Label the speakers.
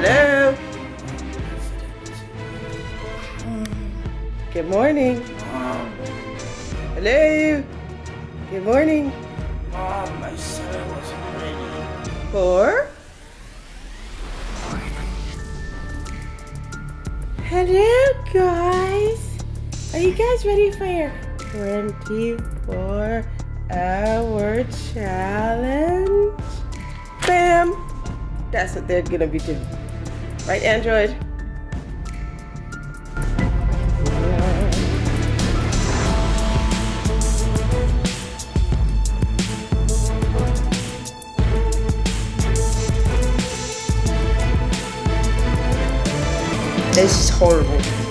Speaker 1: Hello? Good morning.
Speaker 2: Mom.
Speaker 1: Hello? Good morning.
Speaker 2: Mom, my son wasn't ready.
Speaker 1: For? Hello, guys. Are you guys ready for your 24 hour challenge? Bam! That's what they're gonna be doing. Right, Android?
Speaker 2: This is horrible.